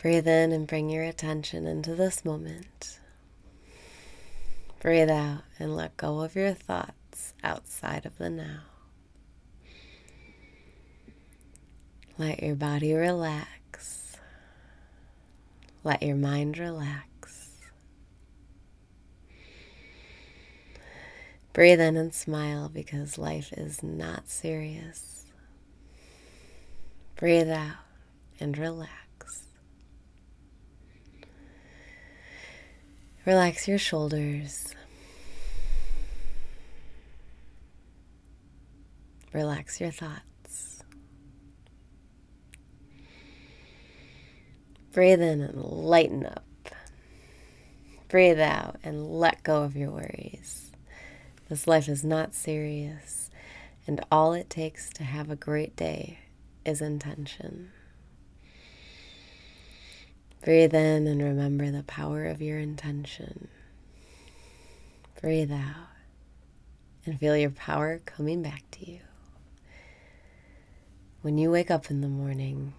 Breathe in and bring your attention into this moment. Breathe out and let go of your thoughts outside of the now. Let your body relax. Let your mind relax. Breathe in and smile because life is not serious. Breathe out and relax. Relax your shoulders. Relax your thoughts. Breathe in and lighten up. Breathe out and let go of your worries. This life is not serious, and all it takes to have a great day is intention. Breathe in and remember the power of your intention. Breathe out and feel your power coming back to you. When you wake up in the morning,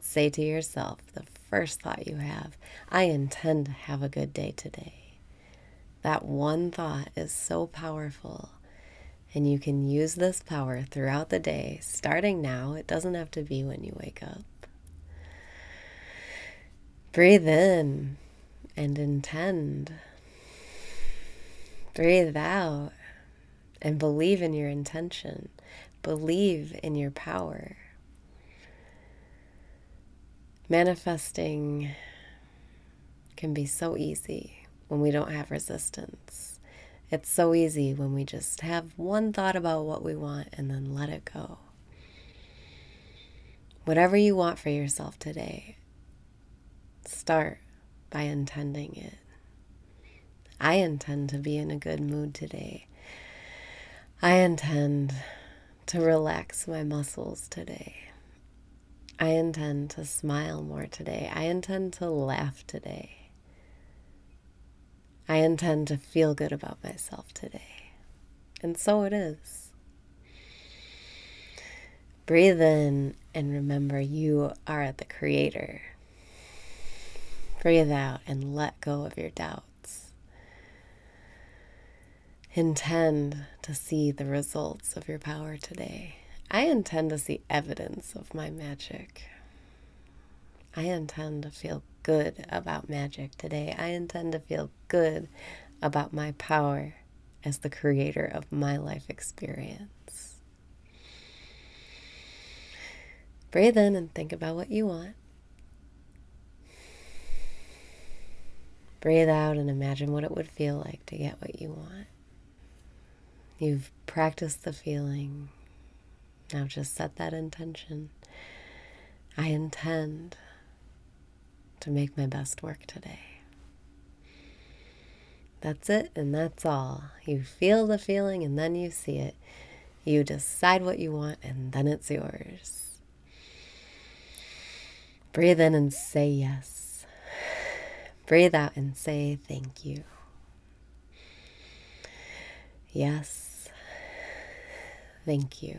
say to yourself the first thought you have I intend to have a good day today. That one thought is so powerful, and you can use this power throughout the day, starting now. It doesn't have to be when you wake up. Breathe in and intend. Breathe out and believe in your intention. Believe in your power. Manifesting can be so easy when we don't have resistance. It's so easy when we just have one thought about what we want and then let it go. Whatever you want for yourself today, Start by intending it. I intend to be in a good mood today. I intend to relax my muscles today. I intend to smile more today. I intend to laugh today. I intend to feel good about myself today. And so it is. Breathe in and remember you are the creator. Breathe out and let go of your doubts. Intend to see the results of your power today. I intend to see evidence of my magic. I intend to feel good about magic today. I intend to feel good about my power as the creator of my life experience. Breathe in and think about what you want. Breathe out and imagine what it would feel like to get what you want. You've practiced the feeling. Now just set that intention. I intend to make my best work today. That's it, and that's all. You feel the feeling, and then you see it. You decide what you want, and then it's yours. Breathe in and say yes. Breathe out and say thank you. Yes, thank you.